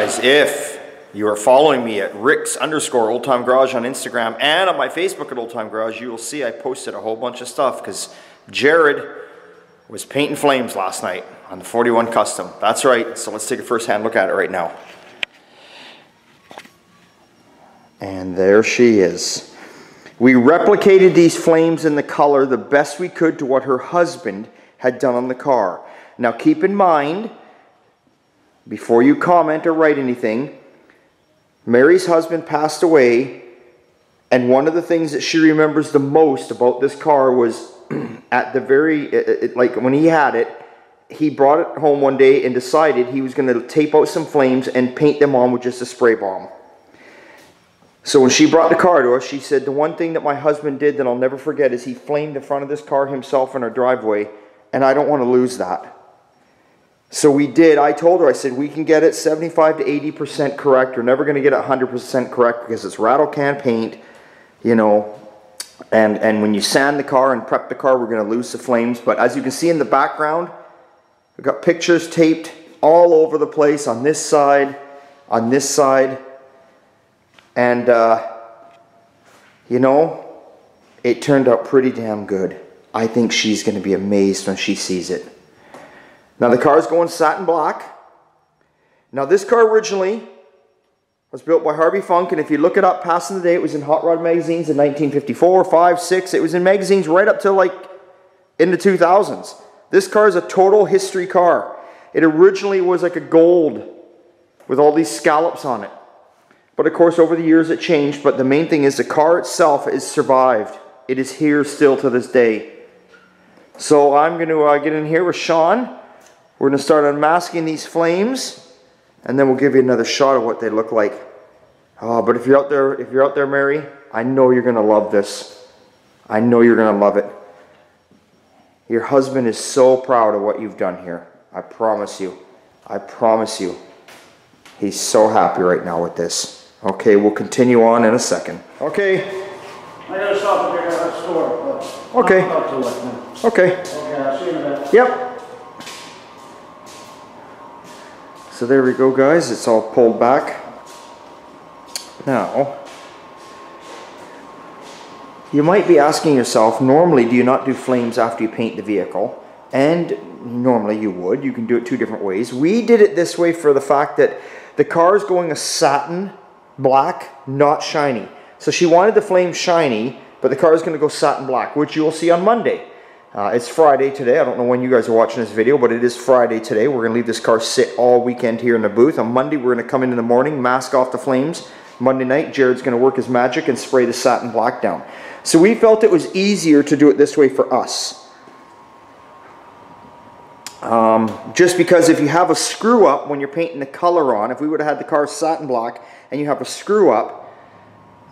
if you are following me at Rick's underscore Old Time Garage on Instagram and on my Facebook at Old Time Garage, you will see I posted a whole bunch of stuff because Jared was painting flames last night on the 41 Custom. That's right. So let's take a first hand look at it right now. And there she is. We replicated these flames in the color the best we could to what her husband had done on the car. Now keep in mind, before you comment or write anything, Mary's husband passed away, and one of the things that she remembers the most about this car was at the very, it, it, like when he had it, he brought it home one day and decided he was going to tape out some flames and paint them on with just a spray bomb. So when she brought the car to us, she said, the one thing that my husband did that I'll never forget is he flamed the front of this car himself in our driveway, and I don't want to lose that. So we did. I told her, I said, we can get it 75 to 80% correct. We're never going to get it 100% correct because it's rattle can paint, you know. And, and when you sand the car and prep the car, we're going to lose the flames. But as you can see in the background, we've got pictures taped all over the place on this side, on this side. And, uh, you know, it turned out pretty damn good. I think she's going to be amazed when she sees it. Now the car is going satin black. Now this car originally was built by Harvey Funk, and if you look it up past the day, it was in Hot Rod magazines in 1954, 5, 6. It was in magazines right up to like in the 2000s. This car is a total history car. It originally was like a gold with all these scallops on it. But of course, over the years it changed. But the main thing is the car itself has survived. It is here still to this day. So I'm going to uh, get in here with Sean. We're going to start unmasking these flames and then we'll give you another shot of what they look like. Oh, but if you're out there, if you're out there, Mary, I know you're going to love this. I know you're going to love it. Your husband is so proud of what you've done here. I promise you. I promise you. He's so happy right now with this. Okay, we'll continue on in a second. Okay. I gotta stop at the store. Okay. Okay. Okay, I'll see you in a minute. Yep. So there we go guys, it's all pulled back. Now, you might be asking yourself, normally do you not do flames after you paint the vehicle? And normally you would, you can do it two different ways. We did it this way for the fact that the car is going a satin black, not shiny. So she wanted the flame shiny, but the car is going to go satin black, which you will see on Monday. Uh, it's Friday today. I don't know when you guys are watching this video, but it is Friday today. We're going to leave this car sit all weekend here in the booth. On Monday, we're going to come in in the morning, mask off the flames. Monday night, Jared's going to work his magic and spray the satin black down. So we felt it was easier to do it this way for us. Um, just because if you have a screw up when you're painting the color on, if we would have had the car satin black and you have a screw up,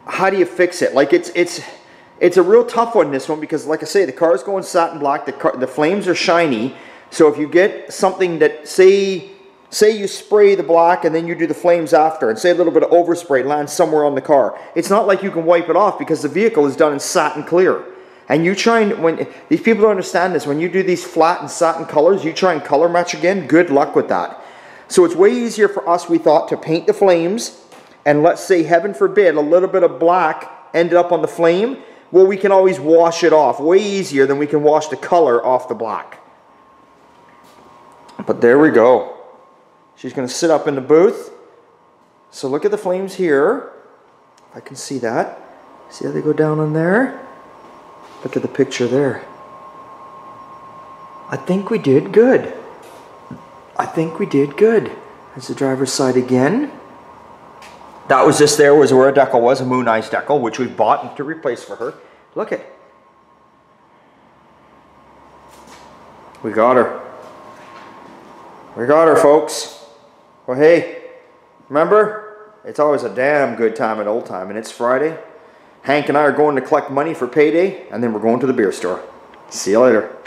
how do you fix it? Like it's, it's, it's a real tough one, this one, because like I say, the car is going satin black, the, car, the flames are shiny, so if you get something that, say, say you spray the black and then you do the flames after, and say a little bit of overspray lands somewhere on the car, it's not like you can wipe it off because the vehicle is done in satin clear. And you try and, when, these people don't understand this, when you do these flat and satin colors, you try and color match again, good luck with that. So it's way easier for us, we thought, to paint the flames, and let's say, heaven forbid, a little bit of black ended up on the flame, well, we can always wash it off way easier than we can wash the color off the block. But there we go. She's going to sit up in the booth. So look at the flames here. I can see that. See how they go down on there? Look at the picture there. I think we did good. I think we did good. There's the driver's side again. That was just there was where a decal was, a Mooneyes decal, which we bought to replace for her. Look it. We got her. We got her, folks. Well, hey, remember? It's always a damn good time at Old Time, and it's Friday. Hank and I are going to collect money for payday, and then we're going to the beer store. See you later.